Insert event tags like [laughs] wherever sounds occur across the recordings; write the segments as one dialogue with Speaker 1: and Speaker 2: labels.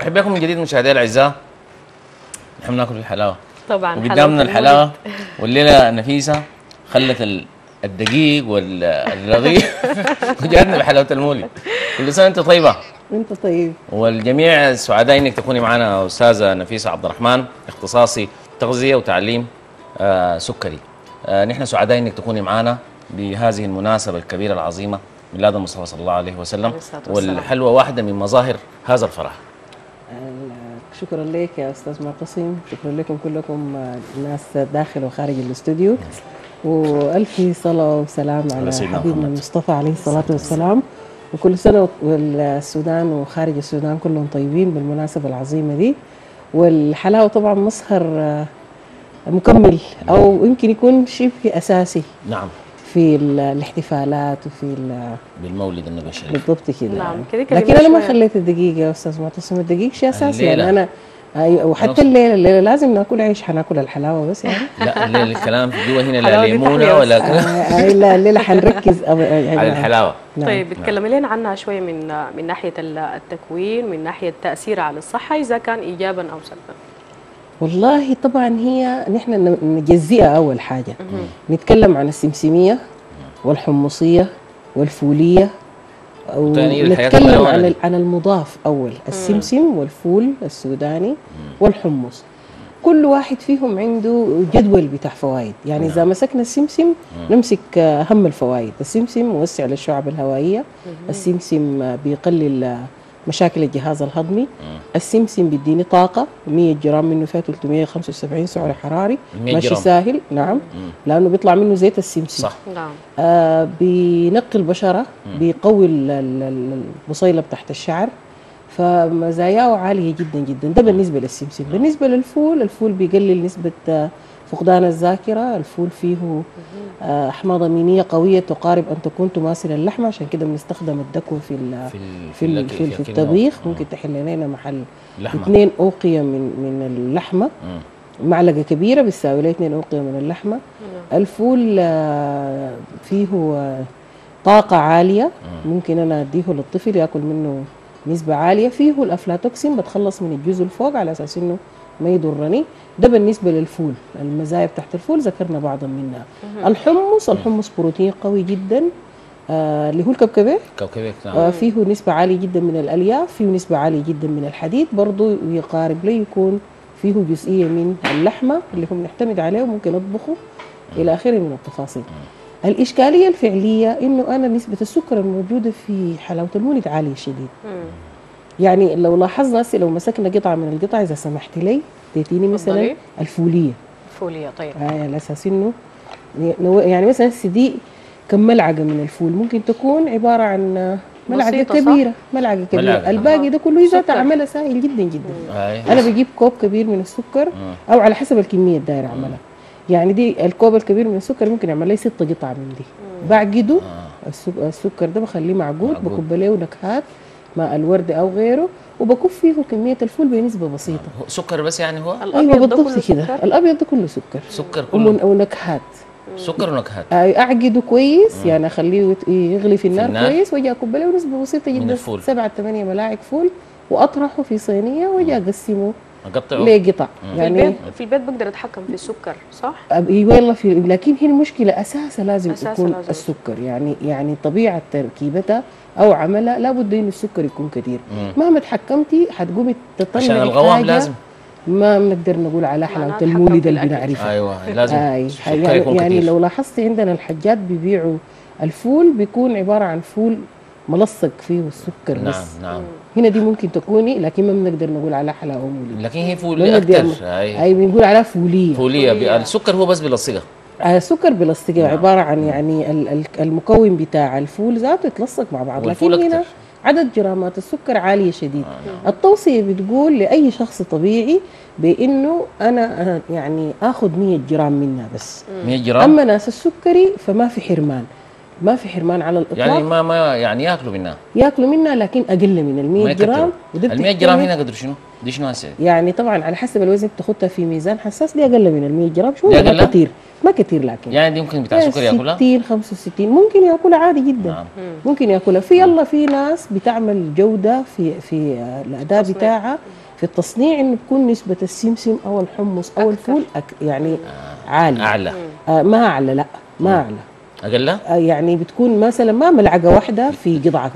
Speaker 1: مرحبا بكم من جديد مشاهدينا الأعزاء. نحن ناكل في الحلاوة.
Speaker 2: طبعا
Speaker 1: وقدامنا الحلاوة والليلة نفيسة خلت ال- الدقيق والرغيف [laughs] وجاتنا بحلاوة المولد كل سنة انت طيبة.
Speaker 3: انت طيب.
Speaker 1: والجميع سعداء إنك تكوني معنا أستاذة نفيسة عبد الرحمن اختصاصي تغذية وتعليم آه سكري. آه نحن سعداء إنك تكوني معنا بهذه المناسبة الكبيرة العظيمة ميلاد المصطفى صلى الله عليه وسلم.
Speaker 2: عليه الصلاة والسلام.
Speaker 1: والحلوة واحدة من مظاهر هذا الفرح.
Speaker 3: ال- شكرا لك يا أستاذ معتصم شكرا لكم كلكم آه، الناس داخل وخارج الاستوديو. وألف صلاة وسلام
Speaker 1: على
Speaker 3: حبيبنا. المصطفى عليه الصلاة والسلام. وكل سنة والسودان وخارج السودان كلهم طيبين بالمناسبة العظيمة دي. والحلاوة طبعا مصهر آه، مكمل أو يمكن يكون شبه أساسي.
Speaker 1: نعم.
Speaker 3: في ال- الاحتفالات وفي ال-
Speaker 1: بالمولد النبي الشريف
Speaker 3: بالضبط كده
Speaker 2: نعم،. كده كلمة
Speaker 3: لكن أنا ما. خليت الدقيق يا أستاذ معتصم الدقيق شيء اساسي. يعني أنا أيوة وحتى. الليلة الليلة لازم ناكل عيش حناكل الحلاوة بس يعني [laughs]
Speaker 1: لا الليلة الكلام في جوا هنا لا
Speaker 2: ليمونة
Speaker 1: ولا
Speaker 3: آه، آه، لا الليلة حنركز أو- يعني
Speaker 1: على الحلاوة
Speaker 3: نعم.
Speaker 2: طيب اتكلمي لنا عنها شوية من من ناحية ال- التكوين من ناحية تأثيرها على الصحة إذا كان ايجابا أو سلبا
Speaker 3: والله طبعا هي نحن نجزئها أول حاجة. نتكلم عن السمسمية
Speaker 1: والحمصية والفولية
Speaker 3: ونتكلم عن عن المضاف أول السمسم والفول السوداني والحمص. كل واحد فيهم عنده جدول بتاع فوائد يعني إذا مسكنا السمسم نمسك آه، اهم الفوائد السمسم موسع للشعب الهوائية. السمسم آه، بيقلل آه، مشاكل الجهاز الهضمي السمسم بيديني طاقة 100 جرام منه فيها 375 سعر حراري
Speaker 1: 100
Speaker 3: ماشي
Speaker 1: جرام.
Speaker 3: ساهل نعم. لأنه بيطلع منه زيت السمسم.
Speaker 1: صح.
Speaker 2: نعم.
Speaker 3: آه بينقي البشرة بيقوي ال- ال- ال- البصيلة تحت الشعر. فمزاياه عالية جدا جدا. ده بالنسبة للسمسم. بالنسبة للفول الفول بيقلل نسبة آه، فقدان الذاكرة الفول فيه آه، أحماض أمينية قوية تقارب أن تكون تماثل اللحمه عشان كده بنستخدم الدكوة في ال-
Speaker 1: في ال-
Speaker 3: في ال-
Speaker 1: الأكل،
Speaker 3: في, في. الطبيخ. ممكن تحل لنا محل
Speaker 1: لحمة.
Speaker 3: اثنين أوقية من من اللحمة.
Speaker 1: مم.
Speaker 3: معلقة كبيرة بتساوي لها اثنين أوقية من اللحمة. الفول آه، فيه آه، طاقة عالية. ممكن أنا أديه للطفل يأكل منه نسبة عالية. فيه الأفلاتوكسين بتخلص من الجزء الفوق على أساس إنه ما يضرني. ده بالنسبة للفول المزايا بتاعت الفول ذكرنا بعضا منها. الحمص الحمص بروتين قوي جدا آه، اللي هو الكبكبي.
Speaker 1: كوكبك
Speaker 3: آه،
Speaker 1: نعم
Speaker 3: فيه نسبة عالية جدا من الألياف فيه نسبة عالية جدا من الحديد برضو يقارب لي يكون فيه جزئية من اللحمة اللي هو بنعتمد عليه وممكن أطبخه إلى آخره من التفاصيل. الإشكالية الفعلية إنه أنا نسبة السكر الموجودة في حلاوة المولد عالية شديد.
Speaker 2: مم.
Speaker 3: يعني لو لاحظنا هسه لو مسكنا قطعة من القطع إذا سمحت لي تديني مثلا
Speaker 2: تفضلي.
Speaker 3: الفولية
Speaker 2: فوليه طيب.
Speaker 3: آه على أساس إنه نو- يعني مثلا هسه دي كم ملعقة من الفول؟ ممكن تكون عبارة عن ملعقة
Speaker 2: بسيطة، صح؟
Speaker 3: كبيرة ملعقة كبيرة.
Speaker 1: ملعقة.
Speaker 3: الباقي ده كله ذاته
Speaker 2: سكر.
Speaker 3: عملها سهل جدا جدا.
Speaker 1: أي.
Speaker 3: أنا بجيب كوب كبير من السكر أو على حسب الكمية الدايره أعملها. يعني دي الكوب الكبير من السكر ممكن أعمل لي ست قطع من دي. بعقده السك- السكر ده بخليه معقود
Speaker 1: معقود.
Speaker 3: بكب له نكهات مع الورد أو غيره وبكب فيه كمية الفول بنسبة بسيطة.
Speaker 1: هو سكر بس يعني هو؟
Speaker 2: الأبيض
Speaker 3: أيوه
Speaker 2: ده
Speaker 3: بالضبط
Speaker 2: كله
Speaker 3: كده.
Speaker 2: سكر؟
Speaker 3: الأبيض ده كله سكر.
Speaker 1: سكر كله.
Speaker 3: ونكهات.
Speaker 1: سكر ونكهات.
Speaker 3: اعقده كويس يعني أخليه يغلي في النار,
Speaker 1: النار.
Speaker 3: كويس وأجي أكب له نسبه بسيطة
Speaker 1: من
Speaker 3: جدا.
Speaker 1: الفول.
Speaker 3: سبعة ثمانية ملاعق فول وأطرحه في صينية وأجي أقسمه
Speaker 1: أقطعه.
Speaker 3: لقطع
Speaker 2: في
Speaker 3: يعني
Speaker 2: البيت في البيت بقدر أتحكم في السكر صح؟
Speaker 3: أيوه والله في لكن هي المشكلة أساسا لازم
Speaker 2: أساساً
Speaker 3: يكون
Speaker 2: لازم.
Speaker 3: السكر. يعني يعني طبيعة تركيبتها أو عملها لابد انه السكر يكون كثير.
Speaker 1: مم.
Speaker 3: مهما تحكمتي حتقومي تطلعي
Speaker 1: عشان القوام
Speaker 3: حاجة
Speaker 1: لازم.
Speaker 3: ما بنقدر نقول على حلاوه المولد اللي
Speaker 2: الأكل.
Speaker 3: بنعرفها
Speaker 1: أيوه لازم.
Speaker 3: اي
Speaker 1: السكر
Speaker 3: يعني,
Speaker 1: يكون
Speaker 3: يعني
Speaker 1: كتير
Speaker 3: لو لاحظتي عندنا الحاجات بيبيعوا الفول بيكون عبارة عن فول ملصق فيه السكر
Speaker 1: نعم
Speaker 3: بس.
Speaker 1: نعم.
Speaker 3: هنا دي ممكن تكوني لكن ما بنقدر نقول على حلاوه مولد
Speaker 1: لكن هي فولية أكثر
Speaker 3: أي. بنقول عليها فولية.
Speaker 1: فولية.
Speaker 2: فولية.
Speaker 1: السكر هو بس بيلصقها
Speaker 3: آه، سكر بلاستيكي
Speaker 1: نعم.
Speaker 3: عبارة عن يعني ال- ال- المكون بتاع الفول ذاته يتلصق مع بعض لكن هنا
Speaker 1: أكتر.
Speaker 3: عدد جرامات السكر عالية شديد. التوصية بتقول لأي شخص طبيعي بإنه أنا أنا يعني آخذ 100 جرام منها بس.
Speaker 1: 100 جرام؟
Speaker 3: أما ناس السكري فما في حرمان. ما في حرمان على الإطلاق.
Speaker 1: يعني ما ما يعني يأكلوا منها؟
Speaker 3: يأكلوا منها لكن أقل من ال
Speaker 1: ما
Speaker 3: 100
Speaker 1: يكتروا
Speaker 3: جرام
Speaker 1: ال 100 جرام هنا قدر شنو؟ دي شنو هسه؟
Speaker 3: يعني طبعا على حسب الوزن بتاخدها في ميزان حساس دي أقل من ال 100 جرام. شو
Speaker 1: دي
Speaker 3: ولا
Speaker 1: أقل؟
Speaker 3: كثير ما كثير لكن.
Speaker 1: يعني دي ممكن بتاع سكر ياكلها؟
Speaker 3: 60 65 ممكن ياكلها عادي جدا.
Speaker 1: نعم.
Speaker 3: ممكن ياكلها. في يلا في ناس بتعمل جودة في في آه، الاداء. بتاعها في التصنيع انه تكون نسبة السمسم أو الحمص أو
Speaker 2: أكثر.
Speaker 3: الفول أك يعني عالية.
Speaker 1: أعلى.
Speaker 3: آه ما أعلى لا ما أعلى.
Speaker 1: أقل
Speaker 3: آه يعني بتكون مثلا ما ملعقة واحدة في قطعة.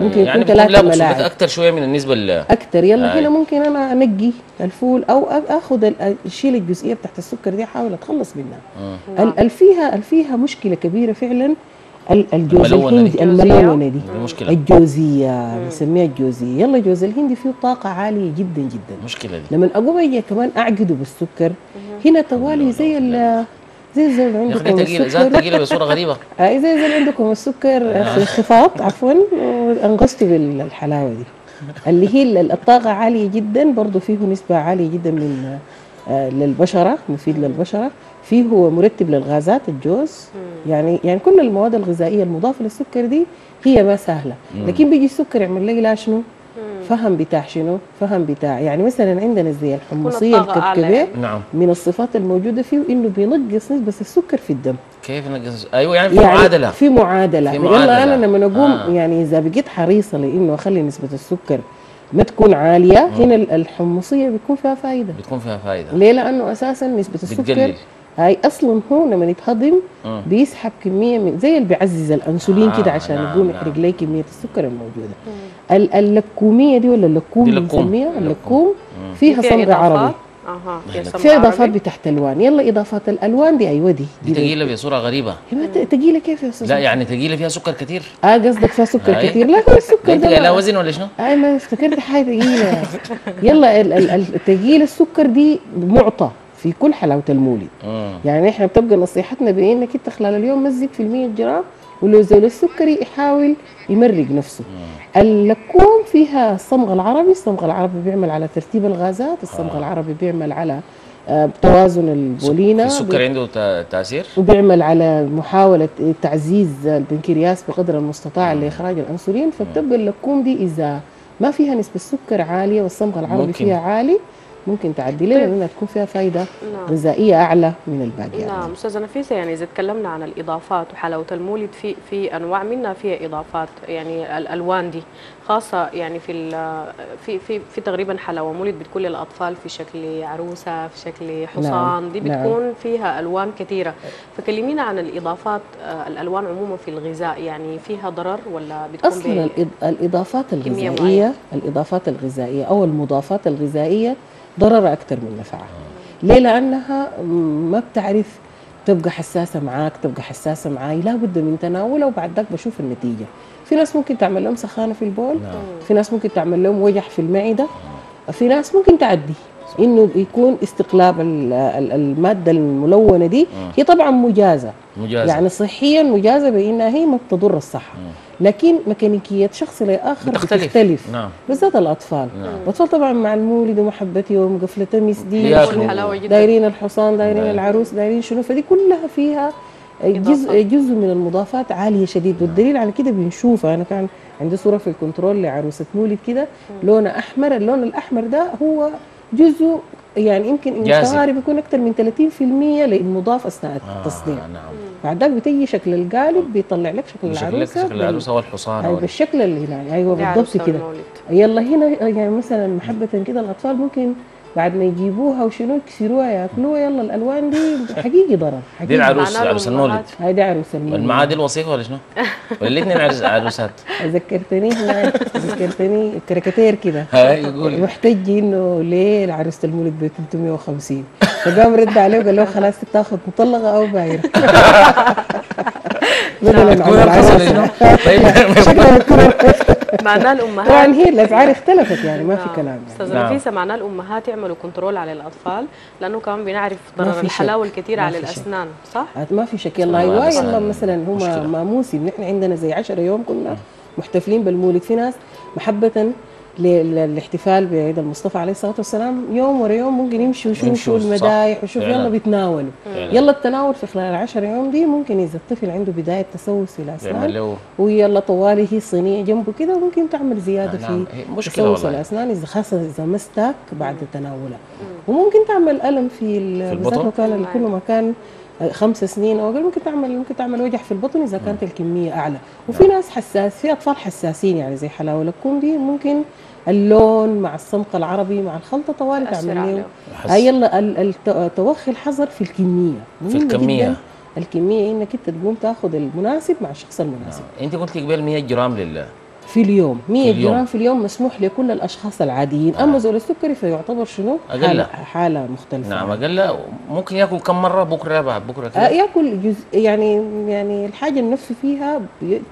Speaker 3: ممكن
Speaker 1: يعني
Speaker 3: يكون
Speaker 1: مقصودات
Speaker 3: ملاعق
Speaker 1: أكثر شوية من النسبة ل
Speaker 3: أكثر يلا
Speaker 1: آي.
Speaker 3: هنا ممكن أنا انقي الفول أو أ- أخذ ال- أشيل الجزئية بتاعت السكر دي أحاول أتخلص منها.
Speaker 2: نعم.
Speaker 3: ال- ال فيها ال فيها مشكلة كبيرة فعلا ال- الجوز
Speaker 1: الملونة دي.
Speaker 3: الهندي الملونة دي.
Speaker 1: دي مشكلة.
Speaker 3: الجوزية بنسميها الجوزية. يلا جوز الهندي فيه طاقة عالية جدا جدا.
Speaker 1: المشكلة دي.
Speaker 3: لما أقوم أجي كمان اعقده بالسكر هنا توالي زي ال زي زي اللي
Speaker 1: يا أخي
Speaker 3: عندكم السكر.
Speaker 1: ثقيله بصورة غريبة.
Speaker 3: آه، زي زي اللي عندكم السكر في انخفاض عفوا. انغصته بالحلاوة دي. اللي هي ال- الطاقة عالية جدا برضه فيه نسبة عالية جدا من آه، للبشرة مفيد للبشرة. فيه هو مرتب للغازات الجوز. يعني يعني كل المواد الغذائية المضافة للسكر دي هي ما سهلة. لكن بيجي السكر يعمل لي لا شنو؟ فهم بتاع شنو؟ فهم بتاع يعني مثلا عندنا زي الحمصية
Speaker 2: الكبكبة.
Speaker 1: نعم.
Speaker 3: من الصفات الموجودة فيه إنه بينقص نسبة السكر في الدم.
Speaker 1: كيف نقص أيوه يعني في
Speaker 3: يعني
Speaker 1: معادلة.
Speaker 3: في معادلة.
Speaker 1: في
Speaker 3: يلا
Speaker 1: معادلة.
Speaker 3: أنا لما اقوم
Speaker 1: آه.
Speaker 3: يعني إذا بقيت حريصة لإنه أخلي نسبة السكر ما تكون عالية هنا ال- الحمصية بيكون فيها فائده
Speaker 1: بتكون فيها فائده
Speaker 3: ليه؟ لأنه أساسا نسبة السكر
Speaker 1: بتقلل.
Speaker 3: هاي أصلا هو لما يتهضم
Speaker 1: مم.
Speaker 3: بيسحب كمية من زي اللي بيعزز الأنسولين
Speaker 1: آه،
Speaker 3: كده عشان
Speaker 1: نعم،
Speaker 3: يقوم
Speaker 1: نعم.
Speaker 3: يحرق لي كمية السكر الموجودة ال- اللكوميه دي ولا اللكوم. بنسميها
Speaker 1: اللكوم.
Speaker 3: اللكوم فيها صمغ؟ عربي
Speaker 2: أها
Speaker 3: في اضافات
Speaker 2: عربي.
Speaker 3: بتحت الوان يلا إضافات الألوان دي أيوه دي
Speaker 1: دي ثقيله بصوره غريبة
Speaker 3: هي ما ت- تقيلة كيف يا أستاذ
Speaker 1: لا يعني ثقيله فيها سكر كثير
Speaker 3: آه قصدك فيها سكر. كثير لا هو السكر ده
Speaker 1: لا وزن ولا شنو؟
Speaker 3: اي ما افتكرت حاجة ثقيله يلا ال- ال- ال- الثقيل السكر دي معطى في كل حلاوة المولد.
Speaker 1: مم.
Speaker 3: يعني إحنا بتبقى نصيحتنا بإنك أنت خلال اليوم مزق في المية جرام ولو زول السكري يحاول يمرق نفسه. اللكوم فيها الصمغ العربي الصمغ العربي بيعمل على ترتيب الغازات الصمغ العربي بيعمل على آه، توازن البولينا.
Speaker 1: السكر عنده تا- تأثير؟
Speaker 3: وبيعمل على محاولة تعزيز البنكرياس بقدر المستطاع لإخراج الأنسولين. فبتبقى اللكوم دي إذا ما فيها نسبة سكر عالية والصمغ العربي
Speaker 1: ممكن.
Speaker 3: فيها عالي ممكن تعدي لها
Speaker 2: طيب.
Speaker 3: لأنها تكون فيها فايدة
Speaker 2: نعم.
Speaker 3: غذائية أعلى من الباقي
Speaker 2: نعم أستاذة نفيسة يعني إذا تكلمنا عن الإضافات وحلاوة المولد في في أنواع منها فيها إضافات يعني الألوان دي خاصة يعني في في في في تقريبا حلاوة مولد بتكون للأطفال في شكل عروسة في شكل حصان
Speaker 3: نعم،
Speaker 2: دي
Speaker 3: نعم.
Speaker 2: بتكون فيها ألوان كثيرة فكلمينا عن الإضافات آه، الألوان عموما في الغذاء يعني فيها ضرر ولا بتكون
Speaker 3: الإضافات
Speaker 2: كمية
Speaker 3: الغذائية الإضافات الغذائية أو المضافات الغذائية ضررها أكثر من نفعها ليه؟ لأنها ما بتعرف تبقى حساسة معاك تبقى حساسة معاي. لابد من تناولها وبعد ذاك بشوف النتيجة. في ناس ممكن تعمل لهم سخانة في البول في ناس ممكن تعمل لهم وجع في المعدة في ناس ممكن تعدي. إنه يكون استقلاب ال- ال- المادة الملونة دي هي طبعا مجازة.
Speaker 1: مجازة.
Speaker 3: يعني صحيا مجازة بأنها هي ما بتضر الصحة. لكن ميكانيكية شخص لآخر
Speaker 1: بتختلف.
Speaker 3: بتختلف.
Speaker 1: نعم.
Speaker 3: بالذات الأطفال. الأطفال طبعا مع المولد ومحبه يوم قفله تمس دي. دايرين الحصان دايرين
Speaker 1: دايرين.
Speaker 3: العروس دايرين شنو. فدي كلها فيها جزء. جزء من المضافات عالية شديد. والدليل على كده بنشوفها أنا كان عندي صورة في ال control لعروسة مولد كده. لونها أحمر. اللون الأحمر ده هو جزء يعني يمكن. مستواري بيكون أكثر من 30% للمضاف أثناء التصنيع
Speaker 1: آه نعم
Speaker 3: بعد ذاك بتيجي شكل القالب بيطلع لك شكل العروسة
Speaker 1: شكل العروسة والحصان وال-
Speaker 3: بالشكل اللي هنا
Speaker 2: أيوه
Speaker 3: بالضبط كده. يلا هنا يعني مثلا محبة كده الأطفال ممكن بعد ما يجيبوها وشنو يكسروها ياكلوها يلا الألوان دي حقيقي ضرر
Speaker 1: دي
Speaker 3: حقيقي
Speaker 1: العروس
Speaker 2: معناه
Speaker 1: عروس المولد.
Speaker 3: هاي دي عروس المولد.
Speaker 1: المعاه دي الوثيقه ولا شنو؟ [laughs] ولا الاثنين عروسات.
Speaker 3: ذكرتني هنا ذكرتني كاريكاتير كده. [laughs]
Speaker 1: هاي يقول.
Speaker 3: محتج إنه ليه العروسة المولد ب 350 فقام رد عليه وقال له خلاص تاخذ مطلقة أو بايرة. [laughs] بدلا
Speaker 1: ارخص ولا شنو؟
Speaker 3: العروسه
Speaker 1: طيب
Speaker 3: شكلها تكون [laughs]
Speaker 2: معناه الأمهات
Speaker 3: طبعا هي الأسعار اختلفت يعني ما في
Speaker 2: نعم.
Speaker 3: كلام يعني.
Speaker 2: أستاذ
Speaker 1: نعم.
Speaker 2: نفيسة معناه الأمهات يعملوا control على الأطفال لأنه كمان بنعرف ضرر. الحلاوة الكثير
Speaker 3: ما
Speaker 2: على. الأسنان صح؟
Speaker 3: ما في شك يلا
Speaker 1: أيوه
Speaker 3: يلا مثلا. هم ما موسم نحن عندنا زي 10 يوم كنا محتفلين بالمولد في ناس محبة ل- للاحتفال بعيد المصطفى عليه الصلاة والسلام يوم ورا يوم ممكن يمشوا يشوفوا. المدايح ويشوفوا. يلا بيتناولوا يلا التناول في خلال العشر يوم دي ممكن اذا الطفل عنده بداية تسوس في الاسنان ويلا طوالي هي صينية جنبه كده ممكن تعمل زيادة
Speaker 1: نعم،
Speaker 3: في
Speaker 1: مشكلة
Speaker 3: تسوس
Speaker 1: والله.
Speaker 3: الاسنان إذا خاصة إذا ما استاك بعد تناولها وممكن تعمل ألم في بالذات
Speaker 1: البطن؟
Speaker 3: لو كان كل ما كان خمس سنين أو أقل ممكن تعمل ممكن تعمل وجع في البطن إذا كانت الكمية أعلى. وفي ناس حساس في أطفال حساسين يعني زي حلاوة اللكوم دي ممكن اللون مع السمق العربي مع الخلطة
Speaker 2: تأثر
Speaker 3: تعمل يلا ال- الت- توخي الحذر في الكمية.
Speaker 1: في.
Speaker 3: جداً. الكمية إنك أنت تقوم تاخذ المناسب مع الشخص المناسب.
Speaker 1: أنت قلت لي قبل 100 جرام لل
Speaker 3: في اليوم. 100
Speaker 1: اليوم.
Speaker 3: جرام في اليوم مسموح لكل الأشخاص العاديين. اما زول السكري فيعتبر شنو؟
Speaker 1: أقل.
Speaker 3: حاله, حالة مختلفة.
Speaker 1: نعم أقل ممكن يأكل كم مرة؟ بكرة بعد بكرة
Speaker 3: آه
Speaker 1: كده
Speaker 3: يأكل جزء يعني يعني الحاجة النفس فيها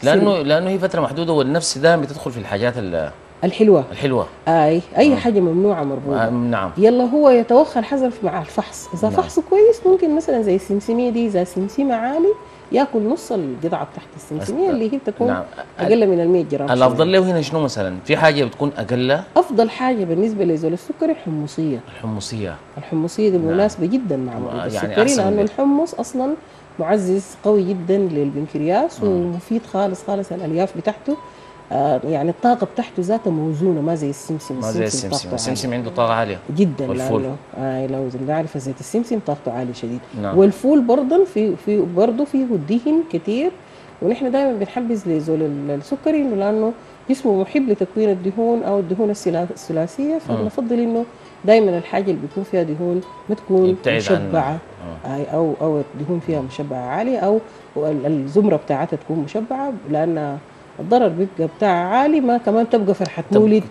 Speaker 1: لأنه لأنه هي فترة محدودة والنفس دائما بتدخل في الحاجات ال-
Speaker 3: الحلوة.
Speaker 1: الحلوة.
Speaker 3: آي أي حاجة ممنوعة مربوطة.
Speaker 1: آه، نعم.
Speaker 3: يلا هو يتوخى الحذر مع الفحص. إذا
Speaker 1: نعم.
Speaker 3: فحصه كويس ممكن مثلا زي السمسمية دي إذا سمسمه عالي ياكل نص القطعة تحت
Speaker 1: السمسمية
Speaker 3: اللي هي بتكون
Speaker 1: نعم.
Speaker 3: أقل من ال 100 جرام
Speaker 1: الأفضل له هنا شنو مثلا؟ في حاجة بتكون أقل؟
Speaker 3: أفضل حاجة بالنسبة لزول السكري الحمصية.
Speaker 1: الحمصية.
Speaker 3: الحمصية دي مناسبة جدا مع مريض
Speaker 1: يعني
Speaker 3: السكري
Speaker 1: لأنه
Speaker 3: الحمص أصلا معزز قوي جدا للبنكرياس ومفيد خالص خالص الالياف بتاعته. يعني الطاقة بتاعته ذاتها موزونة ما زي السمسم.
Speaker 1: ما زي
Speaker 3: السمسم
Speaker 1: السمسم. عنده طاقة عالية.
Speaker 3: عالية. جدا
Speaker 1: والفول.
Speaker 3: لأنه آه لو نعرف زيت السمسم طاقته عالية شديد.
Speaker 1: نعم.
Speaker 3: والفول برضه في في برضه فيه دهن كتير. ونحن دائما بنحبذ لزول ال- السكري إنه لأنه جسمه محب لتكوين الدهون أو الدهون الثلا- الثلاثية. فبنفضل إنه دائما الحاجة اللي بيكون فيها دهون ما تكون مشبعة. أي أو أو الدهون فيها مشبعة عالية أو ال- الزمرة بتاعتها تكون مشبعة لأن الضرر بيبقى بتاعها عالي ما كمان تبقى فرحة مولد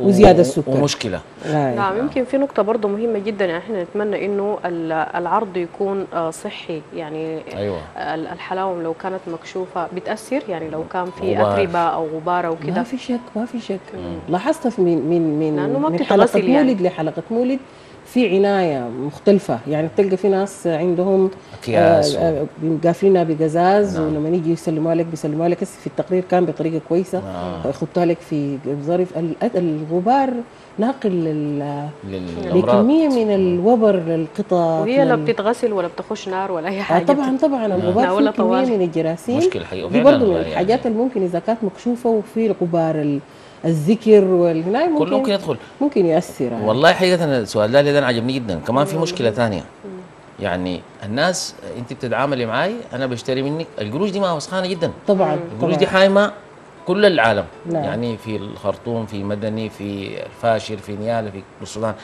Speaker 1: وزيادة
Speaker 3: السكر. ومشكلة.
Speaker 2: نعم يمكن في نقطة برضه مهمة جدا. يعني إحنا نتمنى إنه ال- العرض يكون آه، صحي. يعني
Speaker 1: أيوه.
Speaker 2: ال- الحلاوة لو كانت مكشوفة بتأثر. يعني لو كان في. أتربة أو غبار
Speaker 3: ما
Speaker 2: كده
Speaker 3: في شك ما في شك. لاحظت في من من من,
Speaker 2: ما
Speaker 3: من
Speaker 2: بتتغسل
Speaker 3: حلقة
Speaker 2: يعني.
Speaker 3: مولد لحلقة مولد في عناية مختلفة. يعني تلقى في ناس عندهم
Speaker 1: أكياس و-
Speaker 3: آه، آه، قافلينها بقزاز
Speaker 1: نعم.
Speaker 3: ولما يجي يسلموها لك بيسلموها لك. هسه في التقرير كان بطريقة
Speaker 1: كويسة.
Speaker 3: يخطها لك في ظرف. ال- الغبار ناقل لل- لكمية من الوبر للقطط
Speaker 2: وهي لا بتتغسل ولا بتخش نار ولا أي
Speaker 3: آه
Speaker 2: حاجة.
Speaker 3: طبعا طبعا. الغبار
Speaker 2: ولا كمية.
Speaker 3: من الجراثيم.
Speaker 1: مشكلة حقيقة.
Speaker 3: دي برضه من
Speaker 1: يعني-
Speaker 3: الحاجات اللي ممكن إذا كانت مكشوفة وفي غبار الذكر والهناي ممكن
Speaker 1: كله ممكن يدخل.
Speaker 3: ممكن ياثر على-
Speaker 1: والله حقيقة السؤال ده اللي أنا عجبني جدا. كمان في مشكلة ثانية. يعني الناس أنت بتتعاملي معي أنا بشتري منك. القروش دي ما وسخانة جدا.
Speaker 3: طبعا
Speaker 1: القروش
Speaker 3: طبعا.
Speaker 1: دي حايمة كل العالم.
Speaker 3: نعم.
Speaker 1: يعني في الخرطوم في مدني في الفاشر في نيالا في السودان.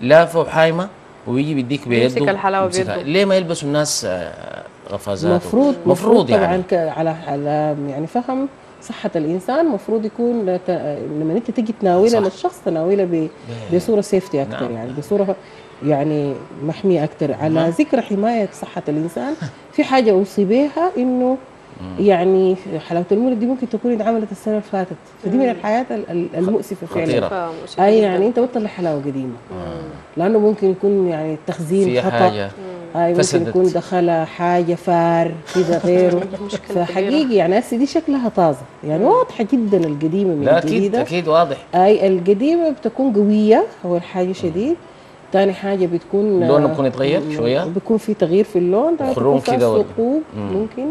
Speaker 1: لافة وحايمة ويجي بيديك بيده.
Speaker 2: يمسك الحلاوة
Speaker 1: يمسكها.
Speaker 2: بيده.
Speaker 1: ليه ما يلبسوا الناس آه، قفازات
Speaker 3: مفروض
Speaker 1: مفروض
Speaker 3: طبعا
Speaker 1: يعني.
Speaker 3: ك- على على يعني فهم. صحة الإنسان مفروض يكون ت- لما أنت تيجي تناولها. للشخص تناولها ب- بصورة سيفتي أكثر
Speaker 1: نعم.
Speaker 3: يعني بصورة يعني محمية أكثر على ذكر حماية صحة الإنسان في حاجة أوصي بها إنه يعني حلاوة المولد دي ممكن تكون اتعملت السنة اللي فاتت. فدي من الحياة ال- ال- المؤسفة فعلا. أي
Speaker 2: جداً.
Speaker 3: يعني أنت بطل حلاوة قديمة. لأنه ممكن يكون يعني التخزين خطأ.
Speaker 1: حاجة.
Speaker 3: هاي ممكن
Speaker 1: فسدت.
Speaker 3: يكون دخلها حاجة فار كده غيره. [laughs] فحقيقي يعني هسه دي شكلها طازة. يعني واضحة جدا القديمة من
Speaker 1: لا أكيد
Speaker 3: الجديده
Speaker 1: أكيد واضح.
Speaker 3: أي القديمة بتكون قوية أول حاجة شديد. ثاني حاجة بتكون
Speaker 1: اللون بيكون يتغير شوية؟
Speaker 3: بيكون في تغيير في اللون فيها
Speaker 1: كده ولا-
Speaker 3: ثقوب ممكن.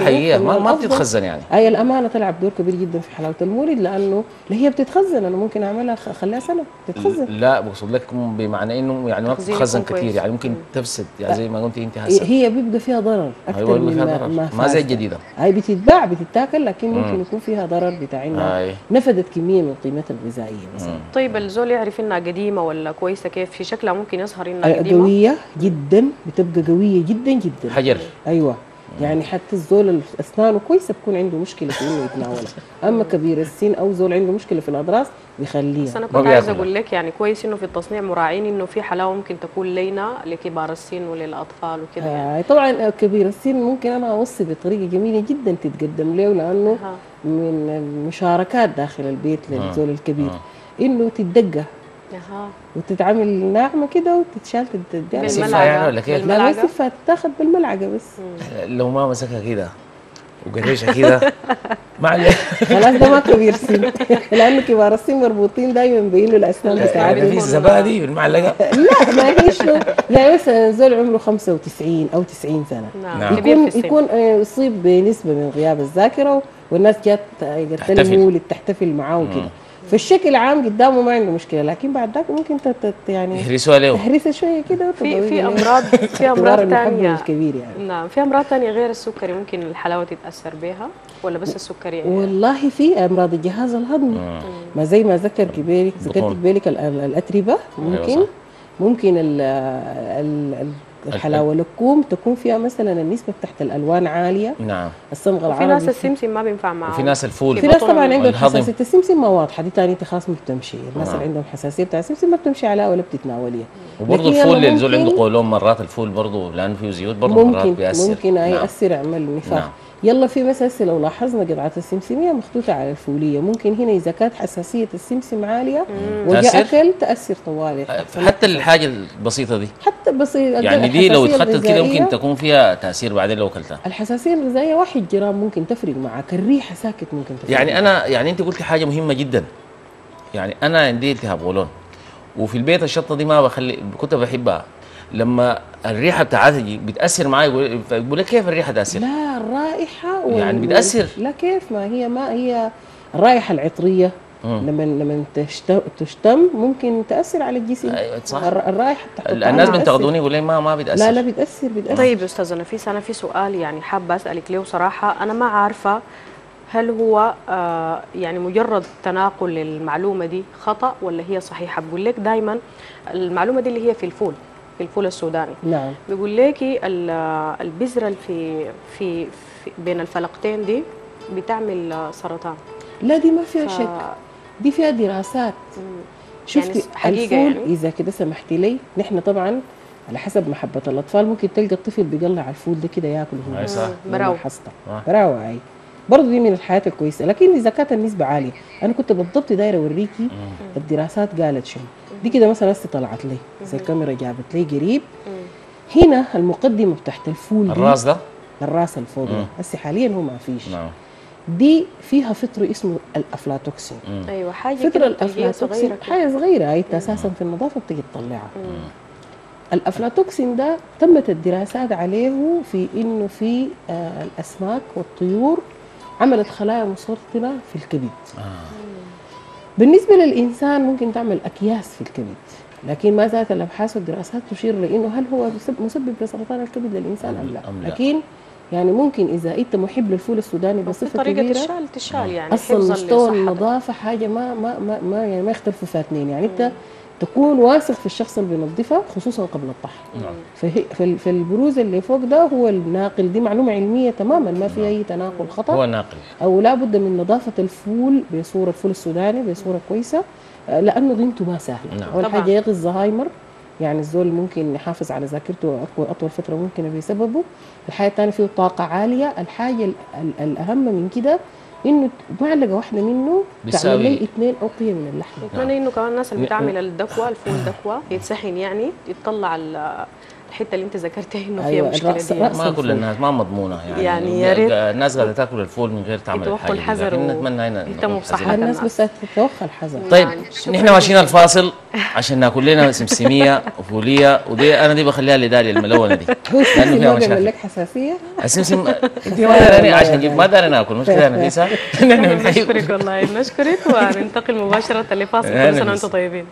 Speaker 1: حقيقية.
Speaker 3: فمن
Speaker 1: ما, ما بتتخزن يعني.
Speaker 3: اي الأمانة تلعب دور كبير جدا في حلاوة المولد لأنه لا هي بتتخزن. أنا ممكن أعملها خ- أخليها سنة. تتخزن
Speaker 1: لا بقصد لك بمعنى إنه يعني ما بتتخزن
Speaker 2: يكون
Speaker 1: كثير. يعني ممكن تفسد. يعني زي ما قلتي أنت
Speaker 3: هي
Speaker 1: هسه.
Speaker 3: هي بيبقى فيها ضرر
Speaker 1: أكثر
Speaker 3: من
Speaker 1: فيها
Speaker 3: ما,
Speaker 1: ضرر.
Speaker 3: ما,
Speaker 1: ما زي. الجديدة.
Speaker 3: هاي بتتباع بتتاكل لكن ممكن يكون فيها ضرر بتاع انها نفدت كمية من قيمتها الغذائية مثلا.
Speaker 2: طيب الزول يعرف إنها قديمة ولا كويسة كيف؟ في شكلها ممكن يظهر إنها قديمة؟
Speaker 3: قوية جدا بتبقى قوية جدا جدا.
Speaker 1: حجر.
Speaker 3: أيوه. يعني حتى الزول اللي أسنانه كويسة بكون عنده مشكلة في إنه يتناولها أما كبير السن أو زول عنده مشكلة في الاضراس
Speaker 2: بس
Speaker 3: بيخليها
Speaker 2: أنا
Speaker 1: ما
Speaker 2: كنت
Speaker 1: عايزة.
Speaker 2: أقول لك يعني كويس إنه في التصنيع مراعين إنه في حلاوة ممكن تكون لينه لكبار السن وللأطفال وكده. يعني
Speaker 3: آه طبعا كبير السن ممكن أنا أوصي بطريقة جميلة جدا تتقدم له
Speaker 2: لأنه.
Speaker 3: من المشاركات داخل البيت للزول الكبير. إنه تتدقى.
Speaker 2: أها.
Speaker 3: وتتعمل ناعمة كده وتتشال تتدقى
Speaker 1: سفة يعني ولا كيف؟
Speaker 3: لا يصفى تتاخد بالملعقة بس.
Speaker 1: لو ما مسكها كده وقريشها كده. [laughs] ما عليه
Speaker 3: خلاص ده ما كبير سن. [laughs] لأنه كبار السن مربوطين دايما بإنه الأسنان
Speaker 1: يعني
Speaker 3: بتاعتهم.
Speaker 1: في الزبادي بالمعلقة؟ [laughs]
Speaker 3: لا ما له يعني مثلا زول عمره 95 أو 90 سنة.
Speaker 2: نعم,
Speaker 1: نعم.
Speaker 3: يكون يكون آه، يصيب بنسبة من غياب الذاكرة والناس جات. له مولد تحتفل معاه وكده في الشكل عام قدامه ما عنده مشكلة لكن بعد ذاك ممكن تت تت- يعني
Speaker 1: يهرسوها له
Speaker 3: تهرسها شوية كده
Speaker 2: في في. امراض في
Speaker 3: أمراض
Speaker 2: ثانية
Speaker 3: الكبير يعني
Speaker 2: نعم في أمراض ثانية غير السكري ممكن الحلاوة تأثر بها ولا بس السكري يعني
Speaker 3: والله في أمراض الجهاز الهضمي ما زي ما ذكر كبيرك ذكرت. كبيرك ال- ال- الأتربة ممكن
Speaker 1: صح.
Speaker 3: ممكن ال ال ال- الحلاوه اللكوم تكون فيها مثلا النسبة تحت الألوان عالية
Speaker 1: نعم
Speaker 3: الصمغ العربي
Speaker 2: ناس
Speaker 3: فيه-
Speaker 2: السمسم ما بينفع معاهم
Speaker 1: وفي ناس الفول
Speaker 3: في ناس طبعا عندهم. حساسية السمسم ما واضحة دي تاني انت خلاص ما بتمشي الناس
Speaker 1: نعم.
Speaker 3: اللي عندهم حساسية بتاع السمسم ما بتمشي عليها ولا بتتناوليها
Speaker 1: وبرضه الفول اللي عنده
Speaker 3: ممكن-
Speaker 1: قولون مرات الفول برضه لأنه فيه زيوت برضه مرات
Speaker 3: ممكن
Speaker 1: بيأثر
Speaker 3: ممكن اي
Speaker 1: نعم.
Speaker 3: يأثر يعمل نفاخ
Speaker 1: نعم.
Speaker 3: يلا في مثلا هسه لو لاحظنا قطعة السمسمية محطوطة على الفولية. ممكن هنا إذا كانت حساسية السمسم عالية وجاء
Speaker 1: تأثر؟
Speaker 3: اكل تاثر طوالي.
Speaker 1: حتى الحاجة البسيطة دي.
Speaker 3: حتى بس
Speaker 1: يعني دي لو اتخذت كده ممكن تكون فيها تأثير بعدين لو أكلتها.
Speaker 3: الحساسية الغذائية واحد جرام ممكن تفرق معك. الريحة ساكت ممكن تفرق
Speaker 1: يعني أنا يعني أنت قلتي حاجة مهمة جدا. يعني أنا عندي التهاب قولون وفي البيت الشطة دي ما بخلي كنت بحبها. لما الريحة بتاعتها دي بتأثر معي يقول يقول لك كيف الريحة تأثر؟
Speaker 3: لا الرائحة وال-
Speaker 1: يعني بتأثر.
Speaker 3: لا كيف ما هي ما هي الرائحة العطرية لما لما تشت- تشتم ممكن تأثر على الجسم
Speaker 1: أيوة، صح.
Speaker 3: الر- الرائحة
Speaker 1: الناس. بينتقدوني يقول لي ما ما بتاثر
Speaker 3: لا لا بتاثر بتاثر
Speaker 2: طيب أستاذة نفيس أنا في سؤال يعني حابة أسألك ليه صراحة أنا ما عارفة هل هو آه يعني مجرد تناقل المعلومه دي خطأ ولا هي صحيحة بقول لك دائما المعلومة دي اللي هي في الفول الفول السوداني.
Speaker 3: نعم.
Speaker 2: بيقول لك البذرة اللي في, في في بين الفلقتين دي بتعمل آه، سرطان.
Speaker 3: لا دي ما فيها
Speaker 2: ف-
Speaker 3: شك. دي فيها دراسات. شفتي؟
Speaker 2: يعني حقيقة
Speaker 3: الفول
Speaker 2: يعني؟
Speaker 3: إذا كده سمحتي لي نحن طبعا على حسب محبة الأطفال ممكن تلقى الطفل بيقلع الفول ده كده ياكله. هو
Speaker 1: أي صح.
Speaker 2: براو.
Speaker 3: برضه دي من الحياة الكويسة. لكن إذا كانت النسبة عالية أنا كنت بالضبط دايرة أوريكي الدراسات قالت شنو. دي كده مثلا هسه طلعت لي. زي الكاميرا جابت لي قريب. هنا المقدمة بتاعت الفول دي.
Speaker 1: الراس ده؟
Speaker 3: الراس الفوق ده هسه حاليا هو ما فيش.
Speaker 1: نعم.
Speaker 3: دي فيها فطر اسمه الافلاتوكسين
Speaker 2: أيوه حاجة
Speaker 3: فطر الافلاتوكسين. حاجة صغيرة. هي أساسا في النظافة بتيجي تطلعها. الافلاتوكسين ده تمت الدراسات عليه في إنه في آه الأسماك والطيور عملت خلايا مسرطنه في الكبد. بالنسبة للإنسان ممكن تعمل أكياس في الكبد لكن ما زالت الأبحاث والدراسات تشير لإنه هل هو مسب- مسبب لسرطان الكبد للإنسان أم لا؟
Speaker 1: أم لا.
Speaker 3: لكن يعني ممكن إذا أنت محب للفول السوداني بصفة
Speaker 2: طريقة
Speaker 3: كبيرة
Speaker 2: الشال تشال يعني أصلا
Speaker 3: مستوى. النظافة حاجة ما ما ما, ما يعني ما يختلفوا فيها اثنين يعني أنت تكون واثق في الشخص اللي بينظفها خصوصا قبل الطهي فهي في, ال- في البروز اللي فوق ده هو الناقل. دي معلومة علمية تماما ما في أي تناقل خطأ.
Speaker 1: هو ناقل.
Speaker 3: أو لا بد من نظافة الفول بصورة الفول السوداني بصورة كويسة آه، لأنه قيمته ما سهلة.
Speaker 1: نعم.
Speaker 2: أول.
Speaker 3: حاجة يلغي الزهايمر. يعني الزول ممكن يحافظ على ذاكرته أطول, أطول فترة ممكنة بسببه. الحاجة الثانية فيه طاقة عالية. الحاجة ال- ال- الأهم من كده إنه معلقه واحدة منه تعمل
Speaker 1: بيساوي-
Speaker 3: لي اثنين اوقيه من اللحم
Speaker 2: اتمنى إنه كمان الناس اللي بتعمل الدكوة الفول دكوة يتسخن يعني يطلع ال- الحتة اللي انت ذكرتها إنه فيها
Speaker 3: أيوة،
Speaker 2: مشكلة
Speaker 3: الرأس-
Speaker 2: دي.
Speaker 3: رأس
Speaker 1: ما. كل الناس ما مضمونة يعني.
Speaker 2: يعني يا ريت-
Speaker 1: الناس قاعدة تأكل الفول من غير تعمل
Speaker 2: يتوخوا
Speaker 1: دي.
Speaker 2: الحذر
Speaker 1: نتمنى هنا
Speaker 2: يهتموا.
Speaker 3: الناس. بس تتوخى الحذر.
Speaker 1: طيب
Speaker 2: يعني
Speaker 1: نحن ماشيين الفاصل عشان ناكل لنا سمسميه وفولية. ودي أنا دي بخليها لداليا الملونة دي. [laughs]
Speaker 3: لأنه
Speaker 1: فيها مشاكل.
Speaker 3: لك حساسية؟
Speaker 1: السمسم انت [laughs] ما داري عشان نجيب ما داري ناكل. مش كده يا [laughs] نفيسه نحن بنحيي
Speaker 2: نشكرك والله. نشكرك وننتقل مباشرة لفاصل كل سنة
Speaker 1: بس.
Speaker 2: وأنتم طيبين.